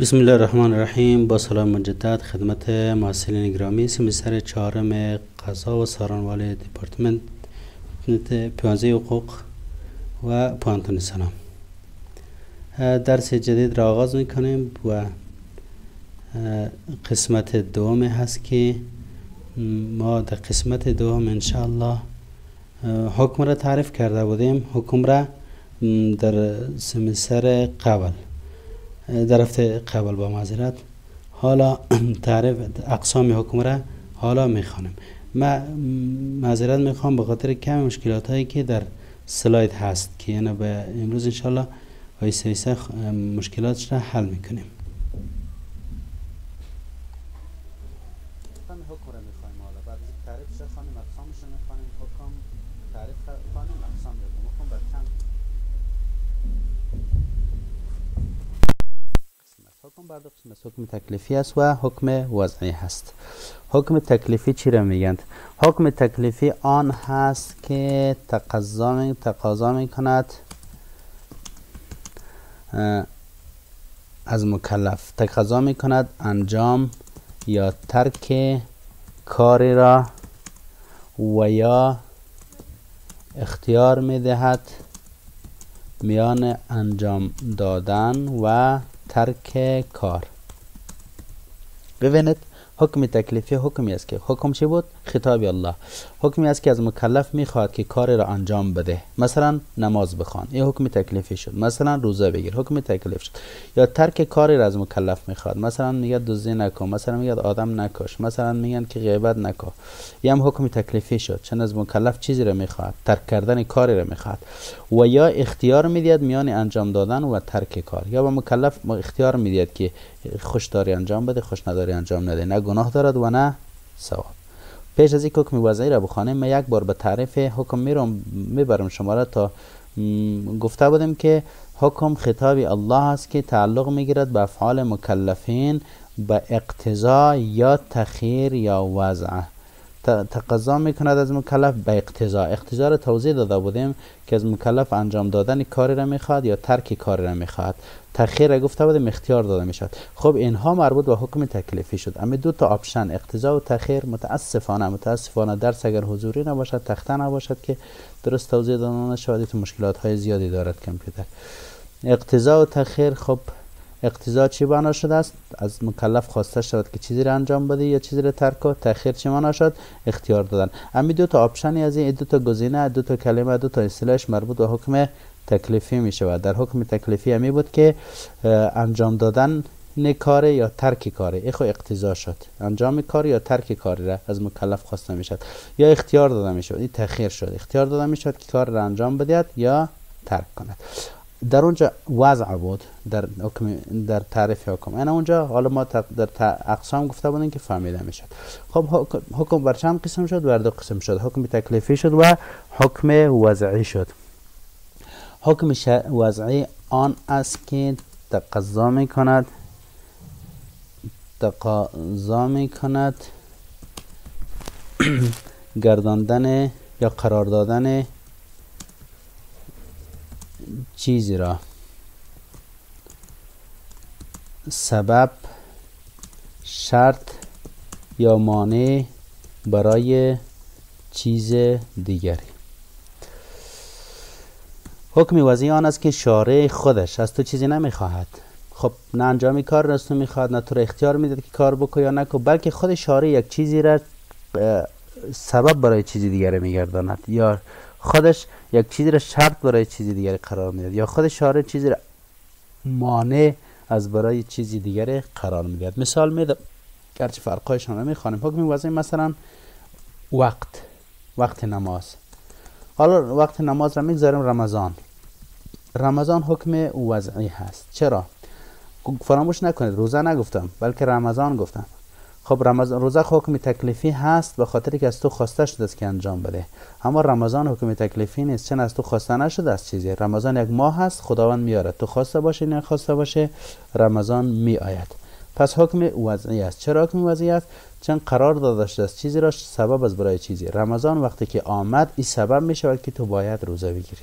بسم الله الرحمن الرحیم با سلام مجدد خدمت محصلین گرامی سمستر چهارم قضا و سارانوال دیپارتمنت پیانزه حقوق و پانتون سلام. درس جدید را آغاز می‌کنیم و قسمت دوم هست که ما در قسمت دوم انشاءالله حکم را تعریف کرده بودیم. حکم را در سمستر قبل. در هفته قبل با معذرت حالا تعریف اقسام حکم را حالا می‌خوانم ما معذرت می‌خوام به خاطر کم مشکلات هایی که در سلاید هست که یعنی به امروز انشالله آیسته آیسته مشکلاتش را حل می‌کنیم. بر دو قسم حکم تکلیفی است و حکم وضعی هست. حکم تکلیفی چی را میگند؟ حکم تکلیفی آن هست که تقاضا تقاضا می کند از مکلف. تقاضا می انجام یا ترک کاری را و یا اختیار می دهد میان انجام دادن و ترک کار. ببینید حکم تکلیفی حکمی است که حکم چی بود؟ خطاب الله. حکمی است که از مکلف می‌خواد که کار را انجام بده. مثلا نماز بخوان. این حکم تکلیفی شد. مثلا روزه بگیر. حکم تکلیف شد. یا ترک کاری را از مکلف می‌خواد مثلا میگه دزدی نکن. مثلا میگه آدم نکش. مثلا میگن که غیبت نکن. یه هم حکم تکلیفی شد. چون از مکلف چیزی را می‌خواد ترک کردن کاری را می‌خواد و یا اختیار می‌دید میان انجام دادن و ترک کار. یا به مکلف اختیار می‌دید که خوش داری انجام بده خوش نداری انجام نده. نه گناه دارد و نه ثواب. پیش از این حکم وضعی را بخوانیم من یک بار به تعریف حکم میرم می‌برم شما را تا گفته بودیم که حکم خطابی الله است که تعلق می‌گیرد به افعال مکلفین به اقتضا یا تخیر یا وضع. تقضا می‌کند از مکلف به اقتضا. اقتضا را توضیح داده بودیم که از مکلف انجام دادن کاری را می‌خواد یا ترک کاری را می‌خواد. تخیر گفته بودیم اختیار داده می‌شد خب اینها مربوط به حکم تکلیفی شد. اما دو تا option اقتضا و تخییر متاسفانه متاسفانه درس اگر حضوری نباشد تخته نباشد که درست توضیح داده نشود تو مشکلات های زیادی دارد کامپیوتر. اقتضا و تخییر خب اقتضا چی بنا شده است؟ از مکلف خواسته شد که چیزی را انجام بده یا چیزی را ترک کنه تخییر چی بنا شد؟ اختیار دادن. امی دو تا option ی از این دو تا گزینه دو تا کلمه دو تا اصطلاحش مربوط به حکم تکلیفی می شود در حکم تکلیفی همی بود که انجام دادن کار یا ترک کار ای خو اقتضا شد. انجام کار یا ترک کاری را از مکلف خواسته می شد یا اختیار داده می شد این تخییر شد. اختیار داده می شد که کار را انجام بدهد یا ترک کند. در اونجا وضع بود. در حکم در تعریف حکم. انا اونجا حالا ما در اقسام گفته بودیم که فهمیده می‌شد خب حکم بر چند قسم شد؟ بر دو قسم شد. حکم تکلیفی شد و حکم وضعی شد. حکم وضعی آن است که تقضا می کند تقاضا می کند گرداندن یا قرار دادن چیزی را. سبب شرط یا مانع برای چیز دیگری. حکم وضعی آن است که شارع خودش از تو چیزی نمی‌خواهد. خب نه انجامی کار از تو می‌خواد نه تو را اختیار میده که کار بکن یا نکن بلکه خود شارع یک چیزی را سبب برای چیزی دیگری میگرداند. یا خودش یک چیزی را شرط برای چیزی دیگری قرار می‌دهد یا خود شارع چیزی را مانع از برای چیزی دیگری قرار می‌دهد. مثال میده گرچه فرقایشان رو می‌خوانیم حکم وضعی مثلا وقت وقت نماز. حالا وقت نماز را می‌گذاریم رمضان. رمضان حکم وضعی هست. چرا؟ فراموش نکنید روزه نگفتم بلکه رمضان گفتم. خب رمضان روزه حکم تکلیفی هست به خاطر که از تو خواسته شده است که انجام بده. اما رمضان حکم تکلیفی نیست چون از تو خواسته نشده است چیزی. رمضان یک ماه هست خداوند میاره. تو خواسته باشه نه خواسته باشه رمضان می آید پس حکم وضعی است. چرا حکم وضعی است؟ چون قرار داده شده است چیزی را سبب از برای چیزی. رمضان وقتی که آمد این سبب می شود که تو باید روزه بگیری.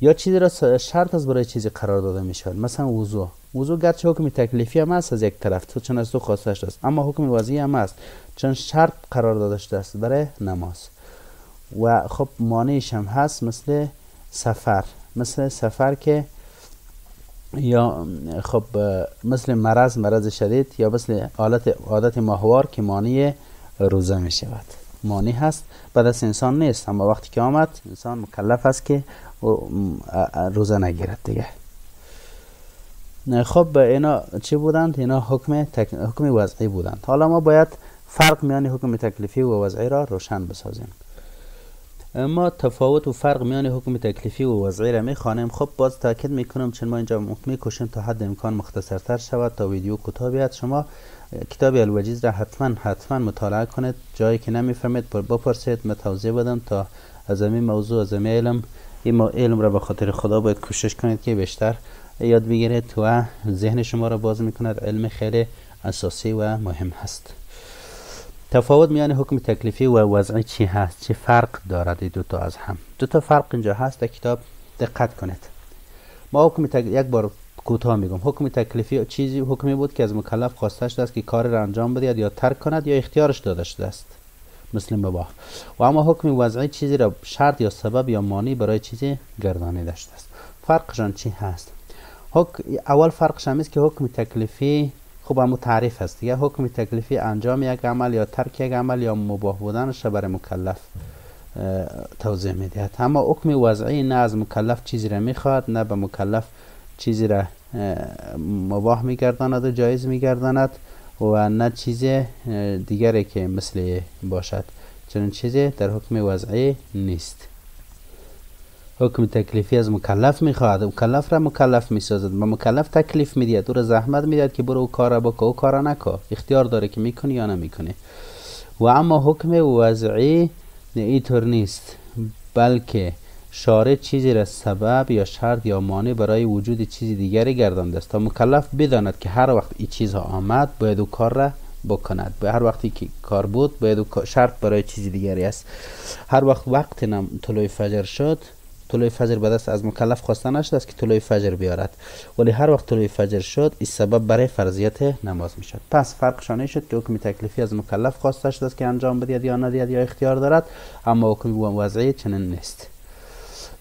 یا چیزی را شرط از برای چیزی قرار داده می شود مثلا وضو وضوع گرچه حکم تکلیفی هم است از یک طرف تو چون از تو خواسته است اما حکم وضعی هم است چون شرط قرار داده شده است برای نماز. و خب مانعش هم هست مثل سفر. مثل سفر که یا خب مثل مرض مرض شدید یا مثل عادت عادت ماهوار که مانع روزه می شود مانع هست بعد از انسان نیست. اما وقتی که آمد انسان مکلف است که روزه نگیرد دیگه. خب اینا چی بودند؟ اینا حکم, تک... حکم وضعی بودند. حالا ما باید فرق میان حکم تکلیفی و وضعی را روشن بسازیم. ما تفاوت و فرق میان حکم تکلیفی و وضعی را می‌خوانیم. خب باز تاکید می‌کنم چون ما اینجا می‌کشیم تا حد امکان مختصرتر شود. تا ویدیو کوتاه شما کتاب الوجیز را حتما حتما مطالعه کنید. جایی که نمی‌فهمید بپرسید. من توضیح بدم تا از این موضوع از این علم. این علم را به خاطر خدا باید کوشش کنید که بیشتر یاد بگیرید و ذهن شما را باز می‌کند. علم خیلی اساسی و مهم هست. تفاوت میان حکم تکلیفی و وضعی چی هست؟ چه فرق دارد این دوتا از هم؟ دو تا فرق اینجا هست. در کتاب دقت کنید. ما حکم تک... یک بار کوتاه میگم. حکم تکلیفی چیزی حکمی بود که از مکلف خواسته شده است که کار را انجام بدهد یا ترک کند یا اختیارش داده شده است. مثل مباح و اما حکم وضعی چیزی را شرط یا سبب یا مانی برای چیزی گردانیده شده است. فرقشان چی هست؟ اول فرقش هم که حکم تکلیفی خوب همون تعریف هست. دیگه حکم تکلیفی انجام یک عمل یا ترک یک عمل یا مباح بودنش برای مکلف توضیح می‌دهد اما حکم وضعی نه از مکلف چیزی را می‌خواد نه به مکلف چیزی را مباح میگرداند و جایز میگرداند و نه چیز دیگری که مثل باشد. چنین چیزی در حکم وضعی نیست. حکم تکلیفی از مکلف می‌خواهد. مکلف را مکلف می‌سازد. و مکلف تکلیف می‌دید. او را زحمت می‌دهد که برو او کار بکن او کار را نکن اختیار داره که می‌کنی یا نمی‌کنی. و اما حکم وضعی اینطور نیست بلکه شارع چیزی را سبب یا شرط یا مانع برای وجود چیزی دیگری گردانده است. تا مکلف بداند که هر وقت این چیزها آمد باید او کار را بکند. به هر وقتی که کار بود باید شرط برای چیزی دیگری است. هر وقت وقت طلوع فجر شد طلوع فجر به دست از مکلف خواسته نشده است که طلوع فجر بیارد. ولی هر وقت طلوع فجر شد این سبب برای فرضیت نماز می شد پس فرقشانه شد که حکم تکلیفی از مکلف خواسته شده است که انجام بدهد یا ندهد یا اختیار دارد اما حکم وضعی چنین نیست.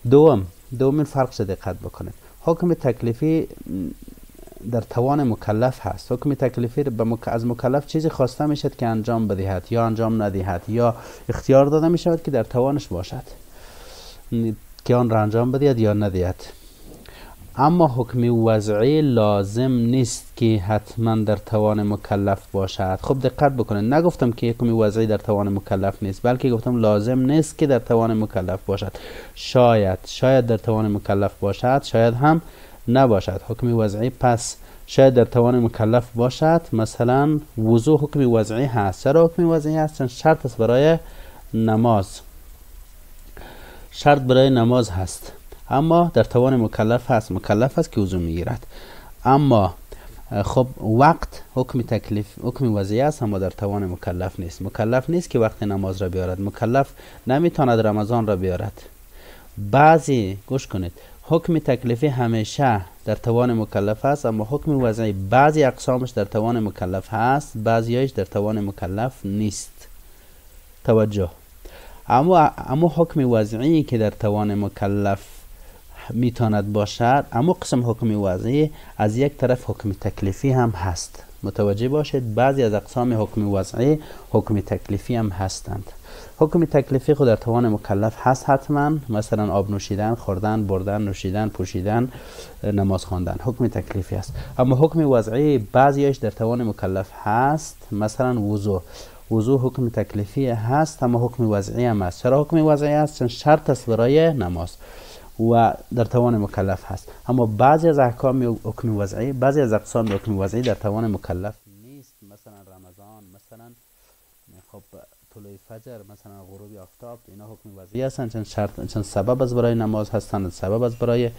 دوم دومین فرق دقت بکنید. حکم تکلیفی در توان مکلف هست. حکم تکلیفی از مکلف چیزی خواسته می شد که انجام بدهد یا انجام ندهد یا اختیار داده می شود که در توانش باشد. که آن را انجام بدهد یا ندهد. اما حکم وضعی لازم نیست که حتما در توان مکلف باشد. خب دقت بکنید. نگفتم که حکم وضعی در توان مکلف نیست بلکه گفتم لازم نیست که در توان مکلف باشد. شاید شاید در توان مکلف باشد شاید هم نباشد. حکم وضعی پس شاید در توان مکلف باشد. مثلا وضوع حکم وضعی هست. چرا حکم وضعی هست؟ شرط است برای نماز. شرط برای نماز هست. اما در توان مکلف هست. مکلف است که وضو می‌گیرد. اما خب وقت حکم تکلیف حکم وضعی است اما در توان مکلف نیست. مکلف نیست که وقت نماز را بیارد. مکلف نمی‌تواند رمضان را بیارد. بعضی گوش کنید حکم تکلیفی همیشه در توان مکلف است اما حکم وضعی بعضی اقسامش در توان مکلف هست بعضیش در توان مکلف نیست. توجه. اما اما حکم وضعی که در توان مکلف می‌تواند باشد اما قسم حکم وضعی از یک طرف حکم تکلیفی هم هست. متوجه باشید بعضی از اقسام حکم وضعی حکم تکلیفی هم هستند. حکم تکلیفی خود در توان مکلف هست حتما مثلا آب نوشیدن خوردن بردن نوشیدن پوشیدن نماز خواندن. حکم تکلیفی است اما حکم وضعی بعضیش در توان مکلف هست مثلا وضوع وضوع حکم تکلیفی هست اما حکم وضعی هم است چرا حکم وضعی است چون شرط است برای نماز و در توان مکلف هست. اما بعضی از احکام حکم وضعی بعضی از اقسام حکم وضعی در توان مکلف نیست. مثلا رمضان مثلا خب طلوع فجر مثلا غروب آفتاب اینا حکم وضعی هستند چون شرط چون سبب از برای نماز هستند سبب از برای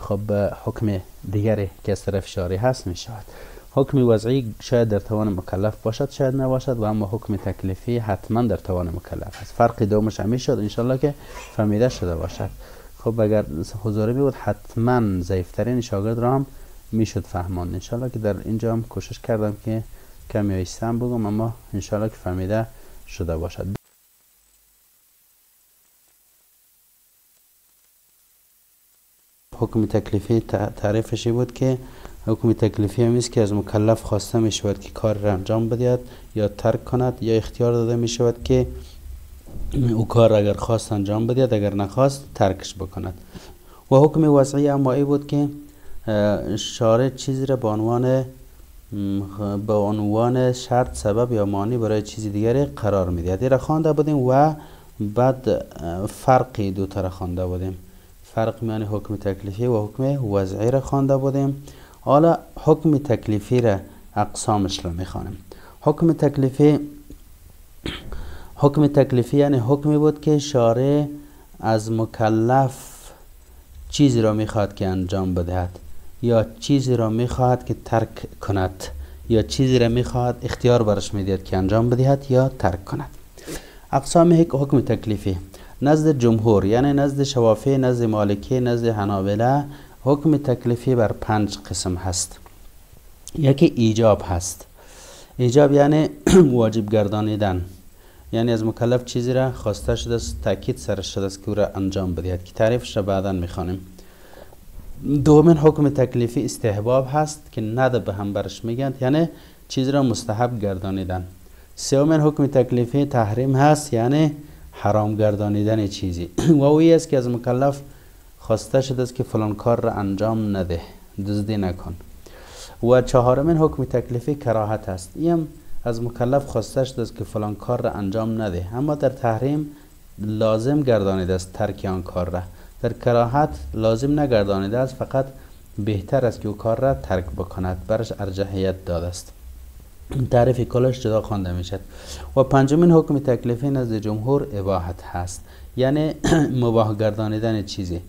خب حکم دیگری که از طرف شاری هست می شود حکم وضعی شاید در توان مکلف باشد شاید نباشد و اما حکم تکلیفی حتما در توان مکلف است. فرق دومش همی شد انشالله که فهمیده شده باشد. خب اگر حضوری بود حتما ضعیفترین شاگرد را هم می‌شد فهمان. انشالله که در اینجا هم کوشش کردم که کمی ایستم بگم اما انشالله که فهمیده شده باشد. حکم تکلیفی تعریفشی بود که حکم تکلیفی هم که از مکلف خواسته می شود که کار را انجام بدهد یا ترک کند یا اختیار داده می شود که او کار اگر خواست انجام بدهد اگر نخواست ترکش بکند. و حکم وضعی اما بود که شارع چیزی را به عنوان به عنوان شرط سبب یا معنی برای چیزی دیگری قرار می‌دهد. را خوانده بودیم و بعد فرقی دو را خوانده بودیم. فرق میان حکم تکلیفی و حکم وضعی را خوانده بودیم. حالا حکم تکلیفی را اقسامش را می‌خوانیم. حکم تکلیفی حکم تکلیفی یعنی حکمی بود که شارع از مکلف چیزی را می‌خواد که انجام بدهد یا چیزی را می‌خواهد که ترک کند یا چیزی را می‌خواهد اختیار برش می‌دهد که انجام بدهد یا ترک کند. اقسام حکم تکلیفی. نزد جمهور یعنی نزد شوافی نزد مالکی نزد حنابله حکم تکلیفی بر پنج قسم هست. یکی ایجاب هست. ایجاب یعنی واجب گردانیدن. یعنی از مکلف چیزی را خواسته شده است تاکید سرش شده است که او را انجام بدهد. که تعریفش را بعدا می‌خوانیم. دومین حکم تکلیفی استحباب هست که نده به هم برش میگند یعنی چیز را مستحب گردانیدن. سومین حکم تکلیفی تحریم هست یعنی حرام گردانیدن چیزی. و اوی است که از مکلف خواسته شده است که فلان کار را انجام نده. دزدی نکن. و چهارمین حکم تکلیفی کراهت است. این از مکلف خواسته شده است که فلان کار را انجام نده. اما در تحریم لازم گردانیده است ترک آن کار را. در کراهت لازم نگردانیده است فقط بهتر است که او کار را ترک بکند. برش ارجحیت داده است. تعریف کلش جدا خوانده می‌شد و پنجمین حکم تکلیفی نزد جمهور اباحت هست. یعنی مباح گردانیدن چیزی.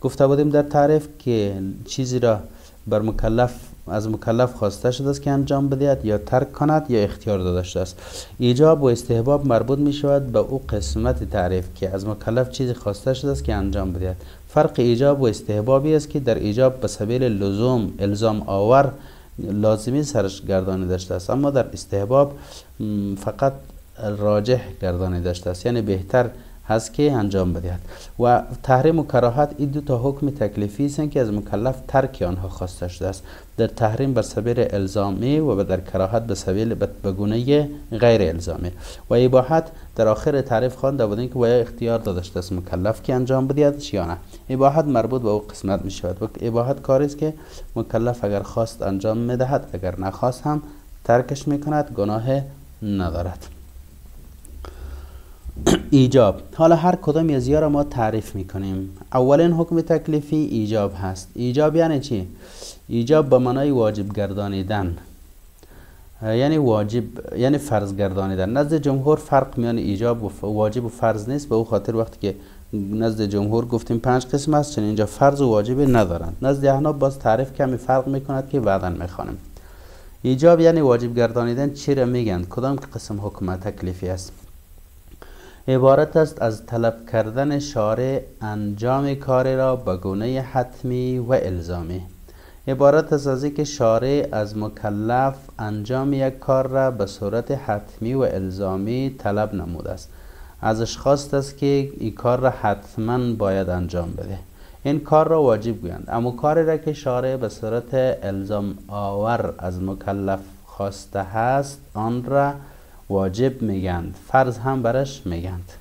گفته بودیم در تعریف که چیزی را بر مکلف از مکلف خواسته شده است که انجام بدهد یا ترک کند یا اختیار داده شده است. ایجاب و استحباب مربوط می شود به او قسمت تعریف که از مکلف چیزی خواسته شده است که انجام بدهد. فرق ایجاب و استحبابی است که در ایجاب به سبیل لزوم الزام آور لازمی سرش گردانیده است. اما در استحباب فقط راجح گردانیده است. یعنی بهتر هست که انجام بدهد. و تحریم و کراهت این دو تا حکم تکلیفی است که از مکلف ترک آنها خواسته شده است. در تحریم به سبیل الزامی و در کراهت به سبیل بگونه غیر الزامی. و اباحت در آخر تعریف خوانده بودیم که و اختیار داده شده است مکلف که انجام بدهد یا نه. اباحت مربوط به او قسمت می شود و اباحت کاری است که مکلف اگر خواست انجام می‌دهد اگر نخواست هم ترکش می‌کند گناه ندارد. ایجاب. حالا هر کدام از ما تعریف می‌کنیم. اولین حکم تکلیفی ایجاب هست. ایجاب یعنی چی؟ ایجاب به معنای واجب گردانیدن. یعنی واجب یعنی فرض گردانیدن. نزد جمهور فرق میان ایجاب و واجب و فرض نیست. به او خاطر وقتی که نزد جمهور گفتیم پنج قسم است چون اینجا فرض و واجب ندارند نزد احناف باز تعریف کمی فرق می‌کند که بعدا می‌خوانیم. ایجاب یعنی واجب گردانیدن چی را میگن؟ کدام قسم حکم تکلیفی است؟ عبارت است از طلب کردن شارع انجام کار را به گونه حتمی و الزامی. عبارت است از اینکه شارع از مکلف انجام یک کار را به صورت حتمی و الزامی طلب نموده است. ازش خواست است که این کار را حتما باید انجام بده. این کار را واجب گویند. اما کاری را که شارع به صورت الزام آور از مکلف خواسته هست آن را واجب میگند فرض هم برش میگند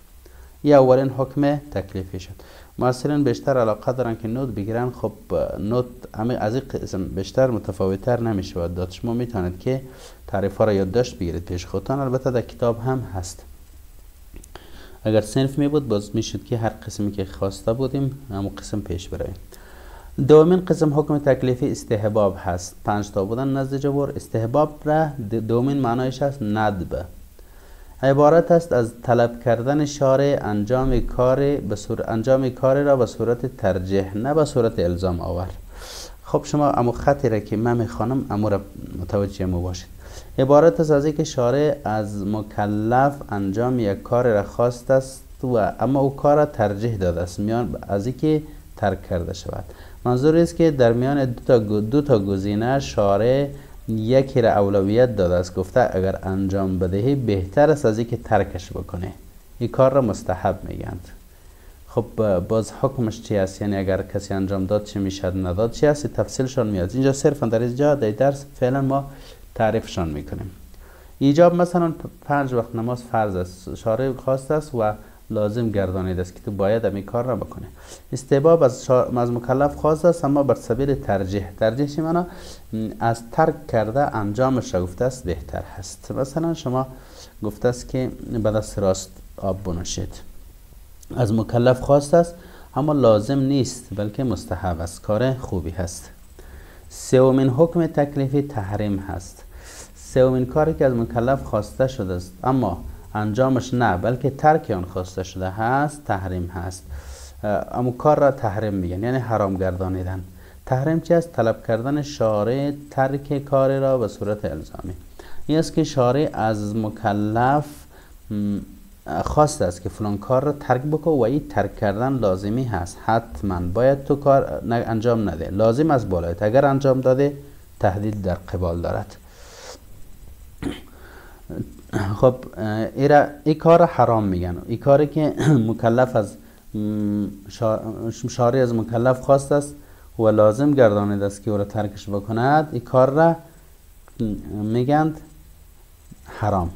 یا اولین حکم تکلیفی شد معاصرین بیشتر علاقه دارن که نوت بگیرن. خب نوت از این قسم بیشتر متفاوتتر نمی‌شود داد شما می‌تونید که تعریف ها را یادداشت بگیرید پیش خودتان. البته در کتاب هم هست. اگر صنف می بود باز می‌شد که هر قسمی که خواسته بودیم همون قسم پیش براییم. دومین قسم حکم تکلیفی استحباب هست. پنج تا بودن نزد جمهور استحباب را دومین معنایش هست ندبه عبارت است از طلب کردن شارع انجام کار به انجام کار را به صورت ترجیح نه به صورت الزام آور. خب شما امو خطی را که من می‌خوانم امو را متوجه مو باشید. عبارت است از اینکه شارع از مکلف انجام یک کار را خواست است و اما او کار را ترجیح داده است. میان از اینکه ترک کرده شود. منظور است که در میان دو تا, دو تا گزینه شارع یکی را اولویت داده است. گفته اگر انجام بدهی بهتر است از اینکه ترکش بکنه این کار را مستحب میگند. خب باز حکمش چی است؟ یعنی اگر کسی انجام داد چی می‌شد؟ نداد؟ چی است؟ تفصیلشان میاد اینجا صرفا در اینجا در درس فعلا ما تعریفشان می‌کنیم. ایجاب مثلا پنج وقت نماز فرض است. شارع خواست است و لازم گردانید است که تو باید این کار را بکنه استحباب از, از مکلف خواست است اما بر سبیل ترجیح. ترجیح معنا؟ از ترک کرده انجامش گفته است بهتر هست. مثلا شما گفته است که به دست راست آب بنوشید. از مکلف خواست است اما لازم نیست بلکه مستحب است. کار خوبی هست. سومین حکم تکلیفی تحریم هست. سومین کاری که از مکلف خواسته شده است اما انجامش نه بلکه ترک آن خواسته شده هست تحریم هست. اما کار را تحریم میگن یعنی حرام گردانیدن. تحریم چی است؟ طلب کردن شارع ترک کار را به صورت الزامی. این است که شارع از مکلف خواست است که فلان کار را ترک بکن و این ترک کردن لازمی هست. حتما باید تو کار انجام نده. لازم از بالایت اگر انجام داده تهدید در قبال دارد. خب ایرا ای کار حرام میگن. ای کاری که مکلف از شاری از مکلف خواست است و لازم گردانید است که او را ترکش بکند. ای کار را میگند حرام.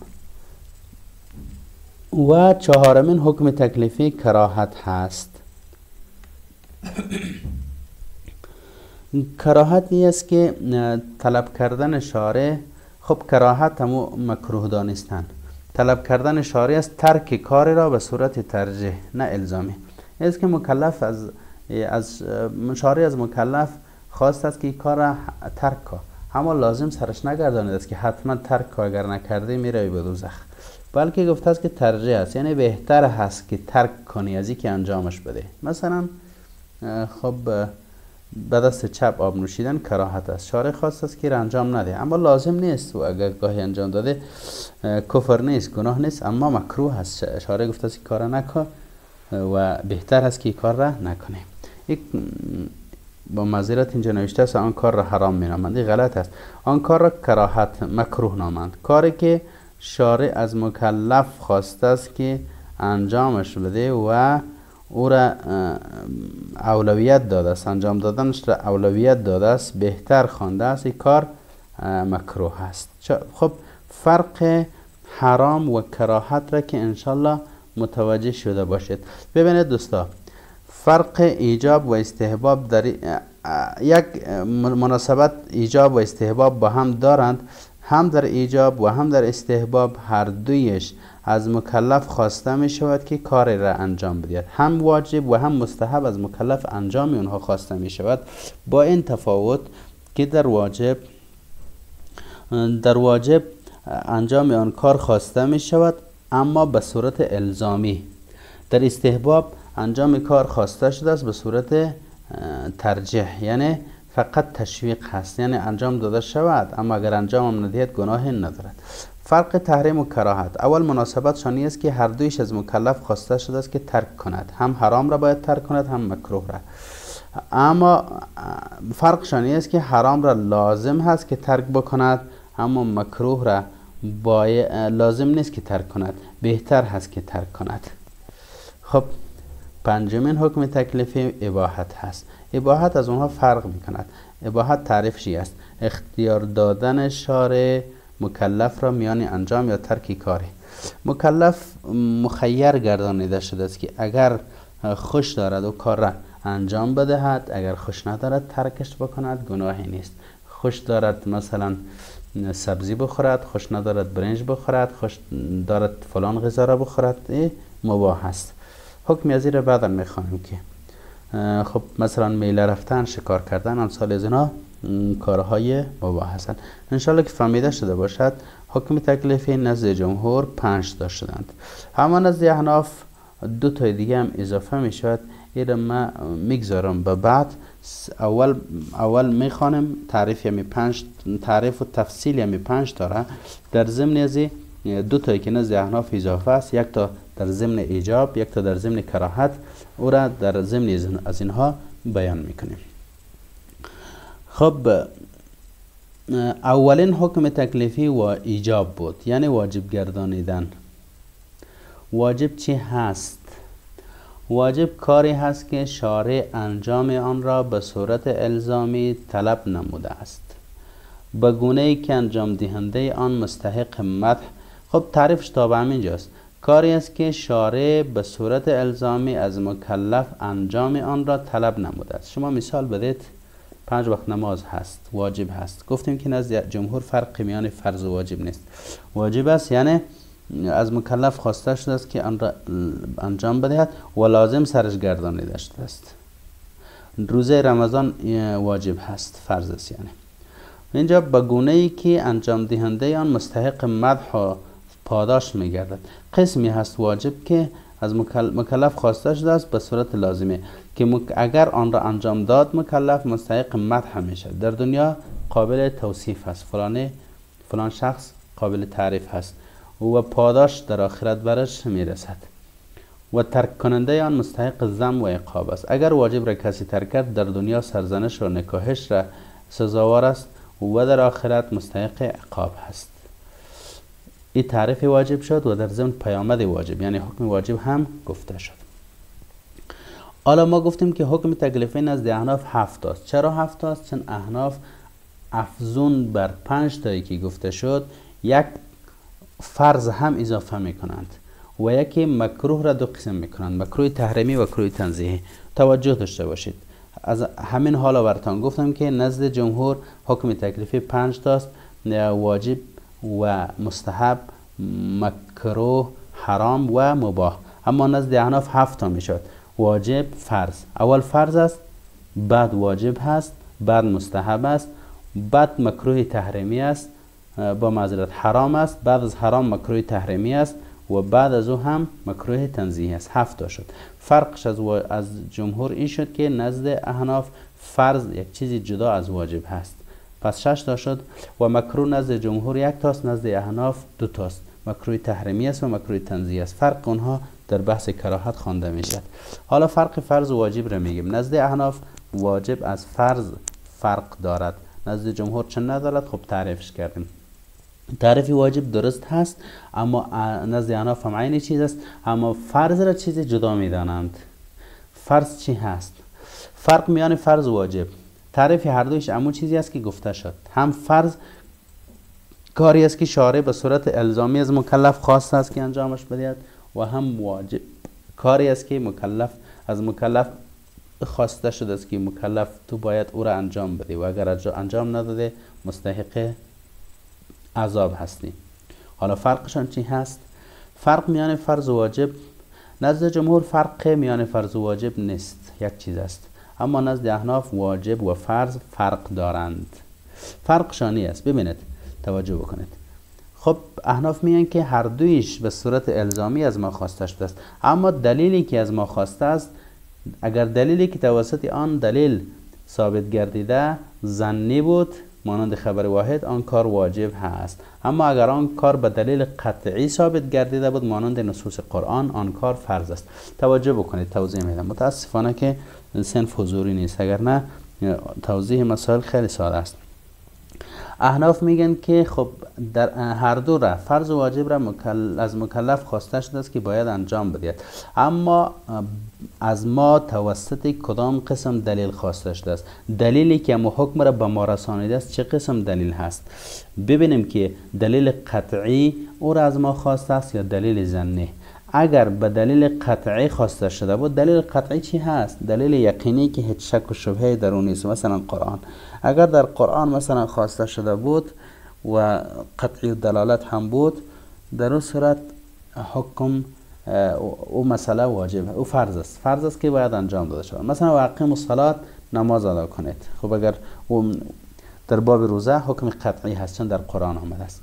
و چهارمین حکم تکلیفی کراهت هست. کراهت است که طلب کردن شارع خب کراهت همو مکروه دانستن. طلب کردن شارع است ترک کار را به صورت ترجیح نه الزامی. است که مکلف از از شارع از مکلف خواست است که این کار را ترک کن. اما لازم سرش نگردانید است که حتما ترک کن اگر نکرده میره به دوزخ. بلکه گفته است که ترجیح است. یعنی بهتر هست که ترک کنی از که انجامش بده. مثلا خب به دست چپ آب نوشیدن کراهت است. شارع خواست است که انجام نده. اما لازم نیست و اگر گاهی انجام داده کفر نیست گناه نیست. اما مکروه است. شارع گفته است که کار نکن و بهتر است که کار را نکنه یک با مزیرت اینجا نوشته است آن کار را حرام می نامند غلط است. آن کار را کراهت مکروه نامند. کاری که شارع از مکلف خواسته است که انجامش بده و او را اولویت داده است. انجام دادنش را اولویت داده است. بهتر خوانده است. این کار مکروه است. خب فرق حرام و کراهت را که انشالله متوجه شده باشید. ببینید دوستا فرق ایجاب و استحباب در یک مناسبت ایجاب و استحباب با هم دارند. هم در ایجاب و هم در استحباب هر دویش از مکلف خواسته می شود که کاری را انجام بدهد. هم واجب و هم مستحب از مکلف انجام اونها خواسته می شود با این تفاوت که در واجب در واجب انجام آن کار خواسته می شود اما به صورت الزامی. در استحباب انجام کار خواسته شده است به صورت ترجیح. یعنی فقط تشویق هست. یعنی انجام داده شود اما اگر انجام هم ندهد گناه ندارد. فرق تحریم و کراهت. اول مناسبت شانی است که هر دویش از مکلف خواسته شده است که ترک کند. هم حرام را باید ترک کند هم مکروه را. اما فرق شانی است که حرام را لازم هست که ترک بکند اما مکروه را لازم نیست که ترک کند. بهتر هست که ترک کند. خب پنجمین حکم تکلیفی اباحت هست. اباحت از اونها فرق می کند اباحت تعریفشی است؟ اختیار دادن شارع مکلف را میان انجام یا ترک کاری. مکلف مخیر گردانیده شده است که اگر خوش دارد و کار را انجام بدهد اگر خوش ندارد ترکش بکند گناهی نیست. خوش دارد مثلا سبزی بخورد خوش ندارد برنج بخورد خوش دارد فلان غذا را بخورد مباح است. حکم از را بعدا می‌خوانیم که خب مثلا میله رفتن شکار کردن امثال از کارهای مباح هستند انشالله که فهمیده شده باشد حکم تکلیفی نزد جمهور پنج تا شدند. اما نزد احناف دو تا دیگه هم اضافه می شود. این ما می‌گذارم. به بعد اول اول می‌خوانم. تعریف یمی پنج تعریف و تفصیل یمی پنج داره در ضمن از دو تایی که نزد احناف اضافه است یک تا در ضمن ایجاب یک تا در ضمن کراهت او را در ضمن از اینها بیان می‌کنیم. خب اولین حکم تکلیفی و ایجاب بود یعنی واجب گردانیدن. واجب چی هست؟ واجب کاری هست که شارع انجام آن را به صورت الزامی طلب نموده است. به گونه ای که انجام دهنده آن مستحق مدح خب تعریفش تا به همینجاست کاری است که شارع به صورت الزامی از مکلف انجام آن را طلب نموده است. شما مثال بدید پنج وقت نماز هست واجب هست. گفتیم که نزد جمهور فرق میان فرض و واجب نیست. واجب است یعنی از مکلف خواسته شده است که آن را انجام بدهد و لازم سرش گردانیده شده است. روزه رمضان واجب هست فرض است یعنی. اینجا به گونه ای که انجام دهنده آن مستحق مدح و پاداش میگردد. قسمی هست واجب که از مکلف خواسته شده است به صورت لازمه که اگر آن را انجام داد مکلف مستحق مدح میشه در دنیا قابل توصیف هست. فلان فلان شخص قابل تعریف هست. و پاداش در آخرت برش می‌رسد. و ترک کننده آن مستحق زم و عقاب است. اگر واجب را کسی ترک کرد در دنیا سرزنش و نکاهش را سزاوار است و در آخرت مستحق عقاب هست. این تعریف واجب شد و در ضمن پیامد واجب یعنی حکم واجب هم گفته شد. حالا ما گفتیم که حکم تکلیفی نزد احناف هفت است. چرا هفت است؟ چون احناف افزون بر پنج تایی که گفته شد یک فرض هم اضافه می کنند و یکی مکروه را دو قسم می کنند مکروه تحریمی و مکروه تنزیهی. توجه داشته باشید. از همین حالا برتان گفتم که نزد جمهور حکم تکلیفی پنج تاست واجب و مستحب مکروه حرام و مباح. اما نزد احناف هفت تا می‌شد. واجب فرض. اول فرض است بعد واجب هست بعد مستحب است بعد مکروه تحریمی است با معذرت حرام است بعد از حرام مکروه تحریمی است و بعد از او هم مکروه تنزیهی است. هفت تا شد. فرقش از, از جمهور این شد که نزد احناف فرض یک چیزی جدا از واجب هست. پس شش تا شد و مکروه نزد جمهور یک تاست نزد احناف دو تاست. مکروه تحریمی است و مکروه تنزیه است. فرق اونها در بحث کراهت خوانده می‌شد حالا فرق فرض و واجب را میگیم. نزد احناف واجب از فرض فرق دارد. نزد جمهور چه ندارد؟ خب تعریفش کردیم. تعریف واجب درست هست اما نزد احناف هم عین چیز است. اما فرض را چیز جدا می‌دانند. فرض چی هست؟ فرق میان فرض و واجب. تعریف هر دویش امو چیزی است که گفته شد. هم فرض کاری است که شارع به صورت الزامی از مکلف خواسته است که انجامش بدهد و هم واجب کاری است که مکلف از مکلف خواسته شده است که مکلف تو باید او را انجام بدی و اگر انجام نداده مستحق عذاب هستی. حالا فرقشان چی هست؟ فرق میان فرض و واجب نزد جمهور فرق میان فرض و واجب نیست. یک چیز است. اما نزد احناف واجب و فرض فرق دارند. فرق شانی است. ببینید. توجه بکنید. خب احناف میگن که هر دویش به صورت الزامی از ما خواسته شده است. اما دلیلی که از ما خواسته است اگر دلیلی که توسط آن دلیل ثابت گردیده زنی بود مانند خبر واحد آن کار واجب هست. اما اگر آن کار به دلیل قطعی ثابت گردیده بود مانند نصوص قرآن آن کار فرض است. توجه بکنید توضیح میدم. متاسفانه که سنف حضوری نیست. اگر نه توضیح مسائل خیلی ساده است. احناف میگن که خب در هر دو را فرض و واجب را از مکلف خواسته شده است که باید انجام بدهد. اما از ما توسط کدام قسم دلیل خواسته شده است؟ دلیلی که ما حکم را به ما رسانیده است چه قسم دلیل هست؟ ببینیم که دلیل قطعی او را از ما خواسته است یا دلیل زنی اگر به دلیل قطعی خواسته شده بود دلیل قطعی چی هست؟ دلیل یقینی که هیچ شک و شبهه در اون نیست مثلا قرآن. اگر در قرآن مثلا خواسته شده بود و قطعی دلالت هم بود در اون صورت حکم او مسئله واجب او فرض است. فرض است که باید انجام داده شود. مثلا واقیم الصلات نماز ادا کنید. خب اگر در باب روزه حکم قطعی هست چون در قرآن آمده است.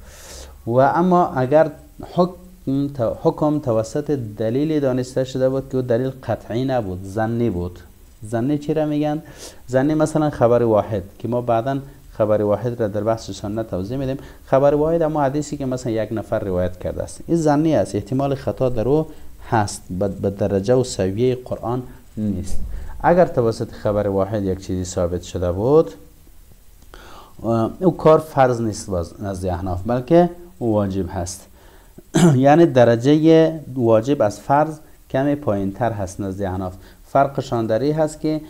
و اما اگر حکم حکم توسط دلیل دانسته شده بود که دلیل قطعی نبود زنی بود زنی چی را میگن؟ زنی مثلا خبر واحد که ما بعدا خبر واحد را در بحث سنت توضیح میدیم. خبر واحد اما حدیثی که مثلا یک نفر روایت کرده است. این زنی است. احتمال خطا در او هست. به درجه و سویه قرآن نیست. اگر توسط خبر واحد یک چیزی ثابت شده بود او کار فرض نیست باز نزد احناف بلکه واجب هست. یعنی درجه واجب از فرض کمی پایین تر هست نزد احناف. فرقشان در هست که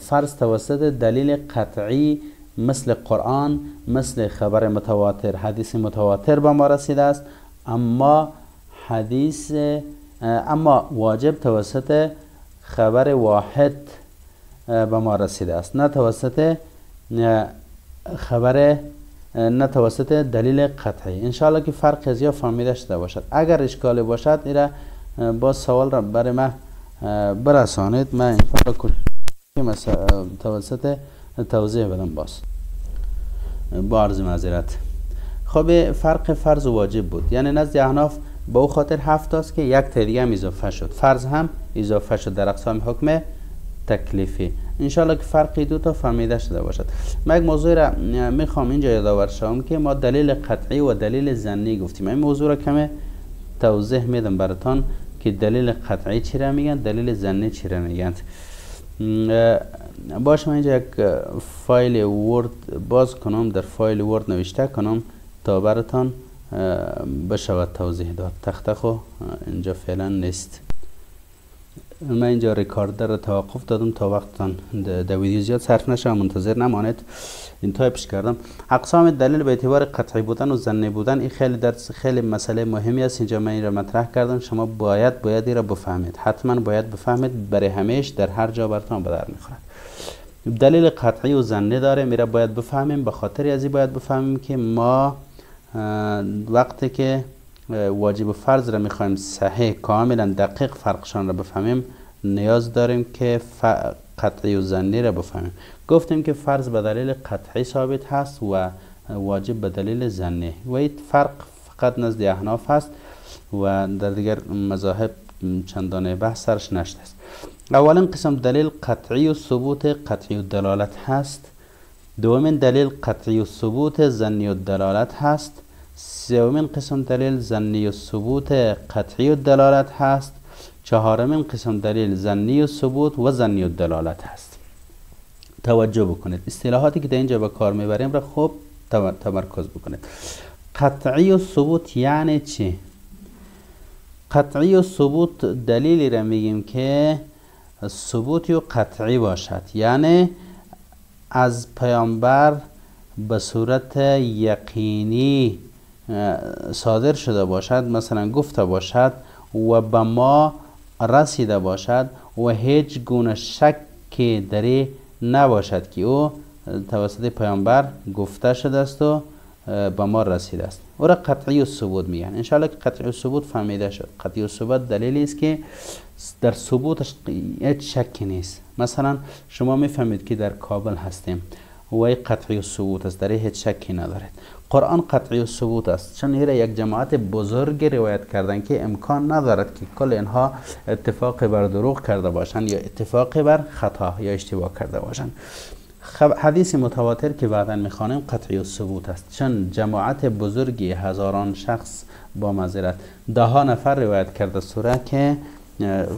فرض توسط دلیل قطعی مثل قرآن مثل خبر متواتر حدیث متواتر به ما رسیده است. اما حدیث اما واجب توسط خبر واحد به ما رسیده است. نه توسط خبر نه توسط دلیل قطعی. انشاءالله که فرق از یا فهمیده شده باشد اگر اشکالی باشد ایره با سوال را برای من برسانید. من انشاءالله توسط توضیح بدم باز. با عرض معذرت. خب فرق فرض و واجب بود. یعنی نزد احناف به او خاطر هفت است که یک تا دیگه هم اضافه شد. فرض هم اضافه شد در اقسام حکم تکلیفی. انشالله که فرقی دو تا فهمیده شده باشد. من یک موضوع را می‌خوام اینجا یادآور شوم که ما دلیل قطعی و دلیل زنی گفتیم. این موضوع را کمی توضیح میدم براتان که دلیل قطعی چی را میگن دلیل زنی چی را میگن باش من اینجا یک فایل ورد باز کنم در فایل ورد نوشته کنم تا براتان بشود توضیح داد. تخته خو اینجا فعلا نیست. من اینجا ریکاردر رو توقف دادم تا وقتتان در ویدیو زیاد صرف نشه منتظر نمانید این تایپش کردم. اقسام دلیل به اعتبار قطعی بودن و زنی بودن این خیلی درس خیلی مسئله مهمی است. اینجا من این را مطرح کردم. شما باید باید این را بفهمید. حتما باید بفهمید. برای همیش در هر جا براتون به در می‌خورد. دلیل قطعی و زنی داره. میره باید بفهمیم. به خاطر از باید بفهمیم که ما وقتی که واجب و فرض را می‌خوایم صحیح کاملا دقیق فرقشان را بفهمیم نیاز داریم که قطعی و زنی را بفهمیم. گفتیم که فرض به دلیل قطعی ثابت هست و واجب به دلیل زنی. و این فرق فقط نزد احناف هست و در دیگر مذاهب چندانه بحث سرش نشده است. اولین قسم دلیل قطعی و ثبوت قطعی و دلالت هست. دومین دلیل قطعی و ثبوت زنی و دلالت هست. سومین قسم دلیل زنی و ثبوت قطعی و دلالت هست. چهارمین قسم دلیل زنی و ثبوت و زنی و دلالت هست. توجه بکنید. اصطلاحاتی که در اینجا به کار می‌بریم را خوب تمرکز بکنید. قطعی و ثبوت یعنی چی؟ قطعی و ثبوت دلیلی را میگیم که ثبوتی و قطعی باشد. یعنی از پیامبر به صورت یقینی صادر شده باشد مثلا گفته باشد و به ما رسیده باشد و هیچ گونه شک دری نباشد که او توسط پیامبر گفته شده است و به ما رسیده است. او را قطعی و ثبوت میگن. انشاءالله که قطعی و ثبوت فهمیده شد. قطعی و ثبوت دلیلی است که در ثبوتش هیچ شکی نیست. مثلا شما می‌فهمید که در کابل هستیم. و قطعی و ثبوت است در هیچ شکی ندارد قرآن قطعی و ثبوت است. چون هیره یک جماعت بزرگ روایت کردن که امکان ندارد که کل اینها اتفاق بر دروغ کرده باشند یا اتفاق بر خطا یا اشتباه کرده باشند. حدیث متواتر که بعدا می‌خوانیم قطعی و ثبوت است. چون جماعت بزرگی هزاران شخص با مذرت ده ها نفر روایت کرده سوره که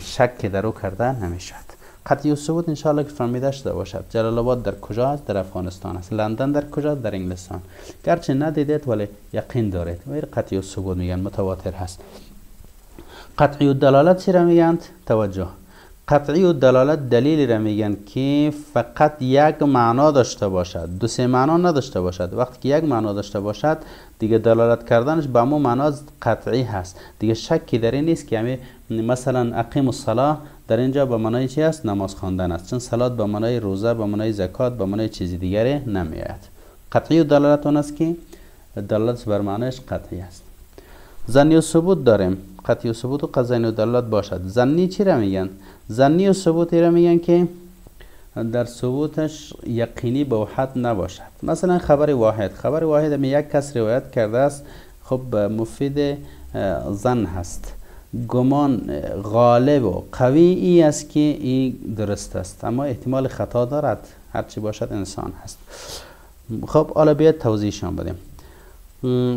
شک در او کرده نمی‌شد قطعی و ثبوت انشاءالله که فهمیده شده باشد. جلال آباد در کجا است؟ در افغانستان است. لندن در کجا در انگلستان. گرچه ندیدید ولی یقین دارید. و قطعی و ثبوت میگن متواتر هست. قطعی و دلالت چی را میگن؟ توجه. قطعی و دلالت دلیلی را میگن که فقط یک معنا داشته باشد. دو سه معنا نداشته باشد. وقتی که یک معنا داشته باشد دیگه دلالت کردنش به مو معنا قطعی هست. دیگه شکی در این نیست که مثلا اقیم الصلاه در اینجا به معنای چی است؟ نماز خواندن است. چون صلات به معنای روزه به معنای زکات به معنای چیزی دیگری نمیآید. قطعی و دلالت اون است که دلالت بر معنایش قطعی است. زنی و ثبوت داریم. قطعی و ثبوت و قزنی و دلالت باشد. زنی چی را میگن؟ زنی و ثبوت را میگن که در ثبوتش یقینی به حد نباشد. مثلا خبر واحد. خبر واحد می یک کس روایت کرده است. خب مفید زن هست. گمان غالب و قوی ای است که این درست است. اما احتمال خطا دارد. هرچی باشد انسان هست. خب حالا بیاید توضیحشان بدیم.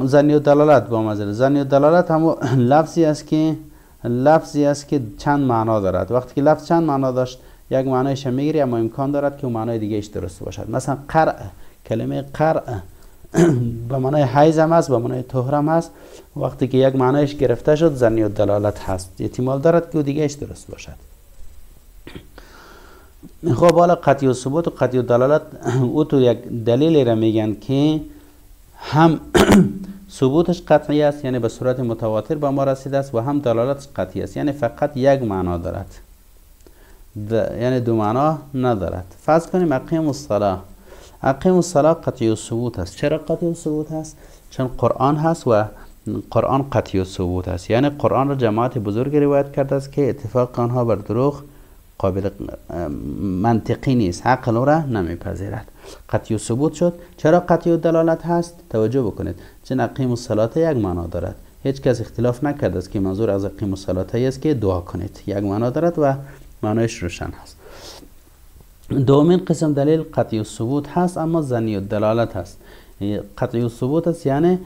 زنی و دلالت با مزل زنی و دلالت هم لفظی است که لفظی است که چند معنا دارد. وقتی که لفظ چند معنا داشت یک معنایش می‌گیری اما امکان دارد که اون معنای دیگه درست باشد. مثلا قرع کلمه قرع به معنای حیز هم هست به معنای طهرم هست. وقتی که یک معنایش گرفته شد زنی و دلالت هست. احتمال دارد که دیگهش درست باشد. خب حالا قطعی و ثبوت و قطعی و دلالت او تو یک دلیل را میگن که هم ثبوتش قطعی است یعنی به صورت متواتر به ما رسیده است و هم دلالتش قطعی است. یعنی فقط یک معنا دارد. یعنی دو معنا ندارد. فرض کنیم اقیم الصلاه اقیم الصلاه قطعی و ثبوت است چرا قطعی و ثبوت است چون قرآن هست و قرآن قطعی و ثبوت است یعنی قرآن را جماعت بزرگ روایت کرده است که اتفاق آنها بر دروغ قابل منطقی نیست. عقل را نمیپذیرد. قطعی و ثبوت شد. چرا قطعی و دلالت هست؟ توجه بکنید. چون اقیم الصلاه یک معنا دارد. هیچ کس اختلاف نکرده است که منظور از اقیم الصلاه است که دعا کنید. یک معنا دارد و معنایش روشن هست. دومین قسم دلیل قطعی و ثبوت هست اما زنی و دلالت هست. قطعی و ثبوت است یعنی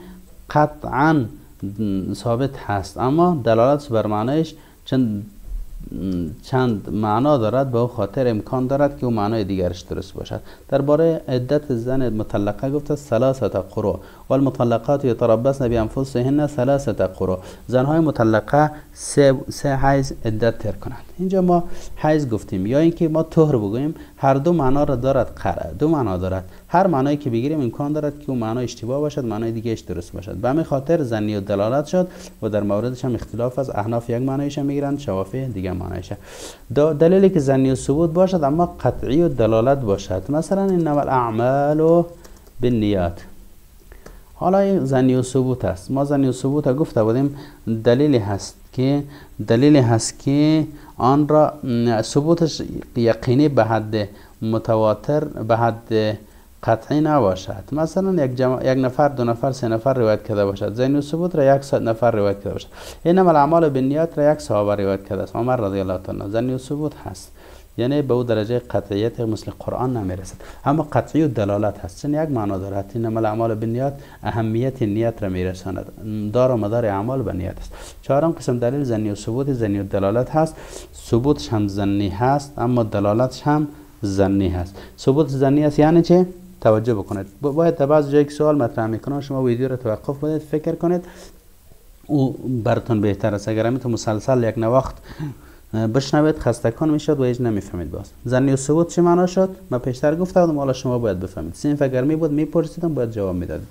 قطعا ثابت هست اما دلالت بر معنایش چند چند معنا دارد به خاطر امکان دارد که او معنای دیگرش درست باشد. درباره عدت زن مطلقه گفت ثلاثه قرو و المطلقات یتربصن بانفسهن ثلاثه قرو زنهای مطلقه سه, سه حیز عدت تر کنند. اینجا ما حیز گفتیم. یا اینکه ما طهر بگوییم هر دو معنا را دارد قرع. دو معنا دارد. هر معنایی که بگیریم امکان دارد که اون معنا اشتباه باشد معنای دیگهش درست باشد. به همین خاطر زنی و دلالت شد و در موردش هم اختلاف از احناف یک معنایش می‌گیرند شوافی دیگه معنایش دلیلی که زنی و ثبوت باشد اما قطعی و دلالت باشد. مثلا انما الاعمال بالنیات. حالا این زنی و ثبوت است. ما زنی و ثبوت گفته بودیم دلیلی هست که دلیلی هست که آن را ثبوتش یقینی به حد متواتر به حد قطعی نباشد. مثلا یک, جمع... یک نفر دو نفر سه نفر روایت کرده باشد. زین و ثبوت را یک نفر روایت کرده باشد. اینما الاعمال بالنیات را یک صحابه روایت کرده است. عمر رضی الله تعالی زین و ثبوت هست. یعنی به او درجه قطعیت مثل قرآن نمی‌رسد. اما قطعی و دلالت هست. چون یک معنا دارد؟ اینما الاعمال بالنیات اهمیت نیت را میرساند. دار و مدار اعمال به نیت است. چهارم قسم دلیل زنی و ثبوت. زنی و دلالت هست. ثبوتش هم زنی هست اما دلالتش هم زنی هست. ثبوت زنی است یعنی چه؟ توجه بکنید. باید تا بعض جایی سوال مطرح می‌کنم شما ویدیو رو توقف بدید فکر کنید. او براتون بهتر است. اگر تو مسلسل یک نواخت بشنوید خسته کن می‌شد و هیچ نمی‌فهمید باز. زنی و ثبوت چه معنا شد؟ من پیشتر گفتم حالا شما باید بفهمید. سین اگر می بود میپرسیدم باید جواب می‌دادید.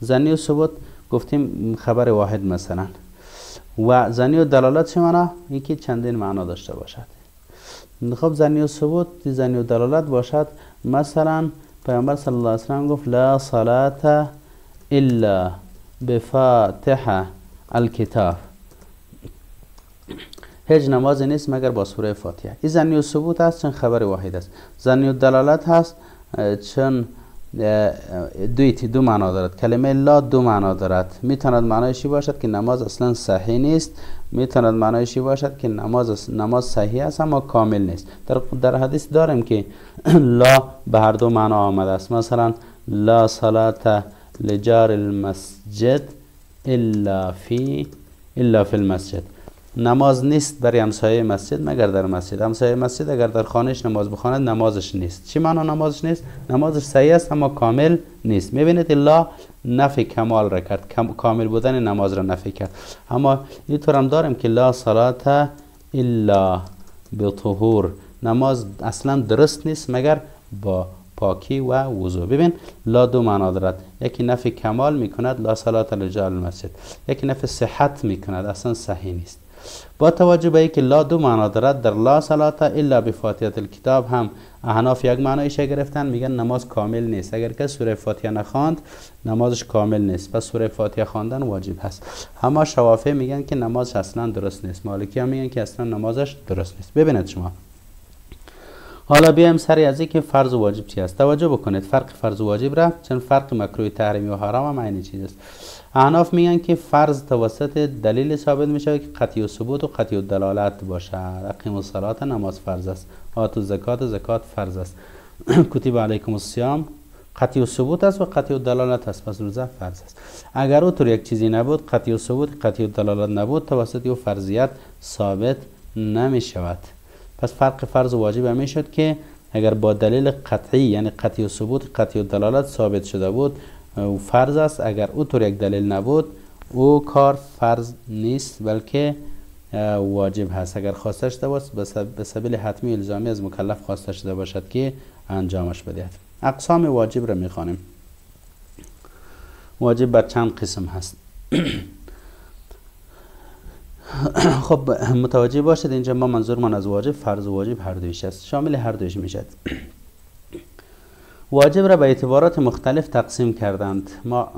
زنی و ثبوت گفتیم خبر واحد مثلا. و زنی و دلالت چه معنا؟ یکی چندین معنا داشته باشد. خب زنی و ثبوت زنی و دلالت باشد. مثلا پیامبر صلی الله علیه وسلم گفت لا صلات الا بفاتحه الکتاب هیچ نمازی نیست مگر با سوره فاتحه. این زنی و ثبوت است چون خبر واحد است. زنی و دلالت هست چون دوی دو معنا دارد. کلمه لا دو معنا دارد. می‌تواند معنایشی باشد که نماز اصلا صحیح نیست؟ می‌تواند معنایشی باشد که نماز نماز صحیح است اما کامل نیست؟ در در حدیث داریم که لا به هر دو معنا آمده است. مثلا لا صلات لجار المسجد الا فی الا فی المسجد. نماز نیست برای همسایه مسجد مگر در مسجد؟ همسایه مسجد اگر در خانهش نماز بخواند نمازش نیست. چی معنا نمازش نیست؟ نمازش صحیح است اما کامل نیست. می‌بینید الله نفی کمال را کرد. کامل بودن نماز را نفی کرد. اما اینطور هم داریم که لا صلات الا بطهور. نماز اصلا درست نیست مگر با پاکی و وضو. ببین لا دو معنا دارد. یکی نفی کمال می‌کند لا صلات لرجال المسجد. یکی نفی صحت می‌کند اصلا صحیح نیست. با توجه به اینکه لا دو معنا دارد در لا صلات الا بفاتحه الکتاب هم احناف یک معنایش گرفتن میگن نماز کامل نیست. اگر که سوره فاتحه نخواند نمازش کامل نیست. پس سوره فاتحه خواندن واجب هست. اما شوافه میگن که نمازش اصلا درست نیست. مالکی هم میگن که اصلا نمازش درست نیست. ببینید شما. حالا بیایم سری از اینکه فرض و واجب چی است. توجه بکنید. فرق فرض و واجب را چون فرق مکروه تحریمی و حرام هم عین چیز است. احناف میگن که فرض توسط دلیل ثابت میشه که قطعی و ثبوت و قطعی و دلالت باشه اقیم الصلاه نماز فرض است. آت و زکات زکات فرض است. کتب علیکم الصیام قطعی و ثبوت است و قطعی و دلالت است. پس روزه فرض است. اگر او طور یک چیزی نبود قطعی و ثبوت قطعی و دلالت نبود توسط او فرضیت ثابت نمی شود پس فرق فرض و واجب همی شد که اگر با دلیل قطعی یعنی قطعی و ثبوت قطعی و دلالت ثابت شده بود و فرض است اگر او طور یک دلیل نبود او کار فرض نیست بلکه واجب هست. اگر خواسته شده باشه به سبیل حتمی الزامی از مکلف خواسته شده باشد که انجامش بدهد. اقسام واجب را می‌خوانیم. واجب بر چند قسم هست. خب متوجه باشید اینجا ما منظورمان از واجب فرض و واجب هر دویش است. شامل هر دویش می‌شد واجب را به اعتبارات مختلف تقسیم کردند. ما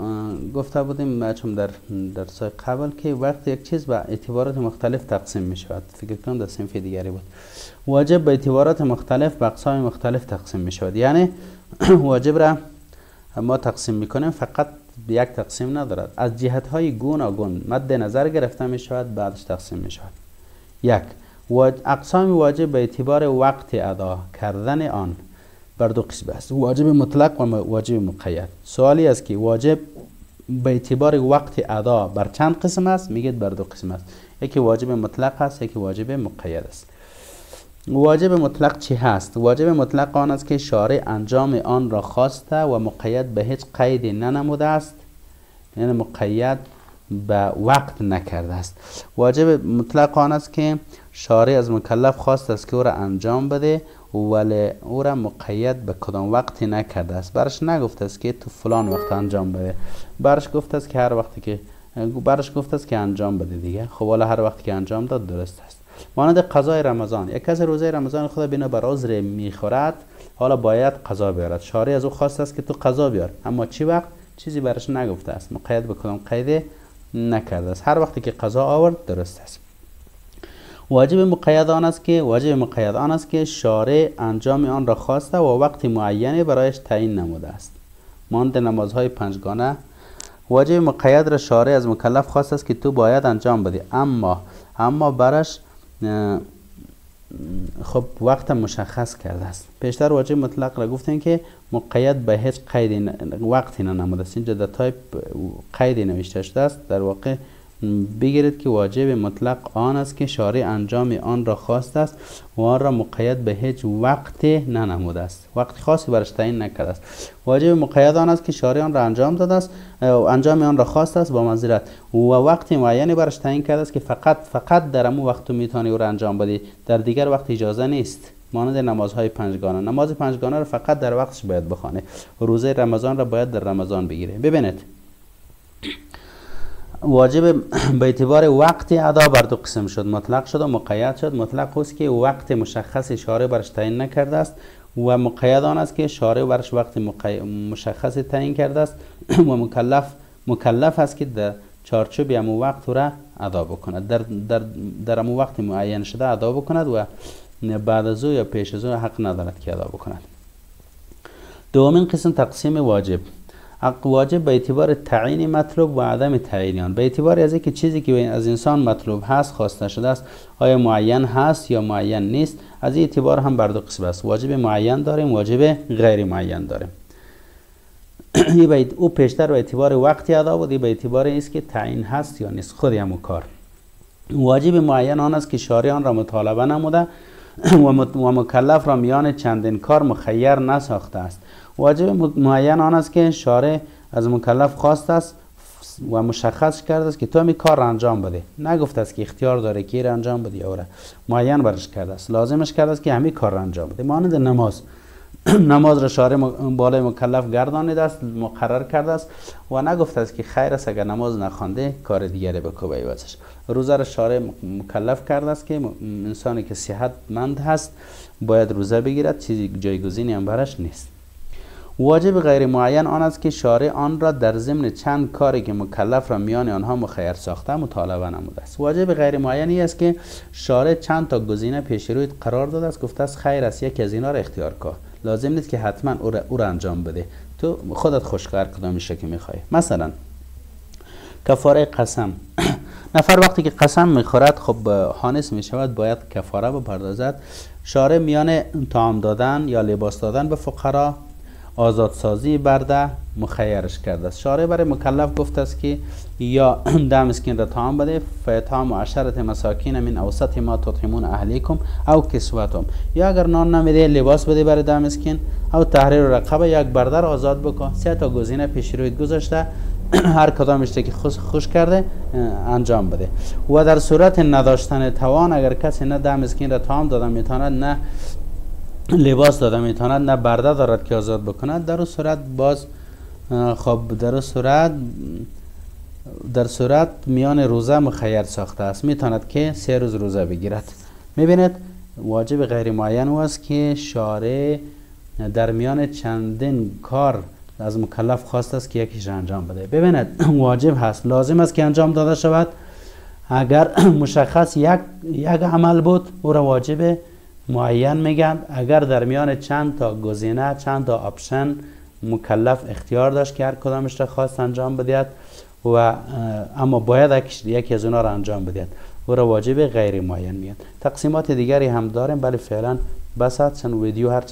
گفته بودیم چون در درس قبل که وقت یک چیز به اعتبارات مختلف تقسیم می شود فکر کنم در صنف دیگری بود. واجب به اعتبارات مختلف به اقسام مختلف تقسیم می شود یعنی واجب را ما تقسیم می کنیم فقط یک تقسیم ندارد. از جهت های گون مد نظر گرفته می شود بعدش تقسیم می شود یک اقسام واجب به اعتبار وقت ادا کردن آن. بر دو قسم است واجب مطلق و واجب مقید. سوالی است که واجب به اعتبار وقت ادا بر چند قسم است؟ میگید بر دو قسم است. یکی واجب مطلق است یکی واجب مقید است. واجب مطلق چی هست؟ واجب مطلق آن است که شارع انجام آن را خواسته و مقید به هیچ قیدی ننموده است. یعنی مقید به وقت نکرده است. واجب مطلق آن است که شارع از مکلف خواست است که او را انجام بده ولی او را مقید به کدام وقتی نکرده است. برش نگفته است که تو فلان وقت انجام بده. برش گفته است که هر وقتی که برش گفته است که انجام بده دیگه. خب حالا هر وقتی که انجام داد درست است. مانند قضای رمضان. یک کس روزه رمضان خدا بنا بر عذر می‌خورد حالا باید قضا بیارد. شارع از او خواست است که تو قضا بیار. اما چی وقت؟ چیزی برش نگفته است. مقید به کدام قید نکرده است. هر وقتی که قضا آورد درست است. واجب مقید آن است که واجب مقید آن است که شارع انجام آن را خواسته و وقت معینی برایش تعیین نموده است. مانند نمازهای پنجگانه واجب مقید را شارع از مکلف خواسته است که تو باید انجام بدی. اما اما برش خب وقت مشخص کرده است. پیشتر واجب مطلق را گفتیم که مقید به هیچ قید وقتی نموده است. اینجا در تایپ قیدی نوشته شده است. در واقع بگیرید که واجب مطلق آن است که شارع انجام آن را خواست است و آن را مقید به هیچ وقت ننموده است. وقت خاصی برش تعیین نکرده است. واجب مقید آن است که شارع آن را انجام داده است انجام آن را خواست است با منظرت و وقت معینی برش تعیین کرده است که فقط فقط در امو وقت می‌تونی او را انجام بدی. در دیگر وقت اجازه نیست. مانند نمازهای پنجگانه. نماز پنجگانه را فقط در وقتش باید بخوانه روزه رمضان را باید در رمضان بگیره ببینید. واجب به اعتبار وقت ادا بر دو قسم شد. مطلق شد و مقید شد. مطلق است که وقت مشخص شارع برش تعیین نکرده است و مقید آن است که شارع برش وقت مشخص تعیین کرده است و مکلف مکلف است که در چارچوب امو وقت را ادا بکند. در در در امو وقت معین شده ادا بکند و بعد از او یا پیش از او حق ندارد که ادا بکند. دومین قسم تقسیم واجب. واجب به اعتبار تعیین مطلوب و عدم تعیین آن به اعتبار از اینکه چیزی که از انسان مطلوب هست خواسته شده است آیا معین هست یا معین نیست از این اعتبار هم بر دو قسم است. واجب معین داریم واجب غیر معین داریم. او پیشتر به اعتبار وقتی ادا بود به اعتبار است که تعیین هست یا نیست. خود همو کار واجب معین آن است که شارع آن را مطالبه نموده و مکلف را میان چندین کار مخیر نساخته است. واجب معین آن است که شارع از مکلف خواست است و مشخص کرده است که تو می کار را انجام بده. نگفته است که اختیار داره که را انجام بده یا معین برش کرده است. لازمش کرده است که همین کار را انجام بده. مانند نماز. نماز را شارع بالای مکلف گردانیده است مقرر کرده است و نگفته است که خیر است اگر نماز نخوانده کار دیگری بکوبه ایوازش روزه را شارع مکلف کرده است که انسانی که صحت مند هست باید روزه بگیرد. چیزی جایگزینی هم برش نیست. واجب غیر معین آن است که شارع آن را در ضمن چند کاری که مکلف را میان آنها مخیر ساخته مطالبه نموده است. واجب غیر معینی است که شارع چند تا گزینه پیش روی قرار داده است گفته است خیر است یکی از اینا را اختیار کن. لازم نیست که حتما او را, او را انجام بده. تو خودت خوشکار کدام میشه که می‌خوای؟ مثلا کفاره قسم. نفر وقتی که قسم می‌خورد خب حانس می‌شود باید کفاره بپردازد. شارع میان طعام دادن یا لباس دادن به فقرا آزادسازی برده مخیرش کرده. است شارع برای مکلف گفته است که یا ده مسکین را طعام بده فیطعام عشرت مساکین من اوسط ما تطعمون اهلیکم او کسوتم. یا اگر نان نمیده لباس بده برای ده مسکین او تحریر رقبه یک بردر آزاد بکن. سه تا گزینه پیش روید گذاشته هر کدامش که خوش, کرده انجام بده. و در صورت نداشتن توان اگر کسی نه ده مسکین را طعام داده می‌تواند نه لباس داده می‌تواند نه برده دارد که آزاد بکند. در صورت باز خب در صورت در صورت میان روزه مخیر ساخته است. می‌تواند که سه روز روزه بگیرد. می‌بینید واجب غیر معین است که شارع در میان چندین کار از مکلف خواست است که یکیش انجام بده. ببینید واجب هست. لازم است که انجام داده شود. اگر مشخص یک یک عمل بود او را واجب معین میگن اگر در میان چند تا گزینه چند تا آپشن مکلف اختیار داشت که هر کدامش را خواست انجام بدهد و اما باید یکی از اونا را انجام بدهد. او را واجب غیر معین میاد تقسیمات دیگری هم داریم ولی فعلا بس چند ویدیو هر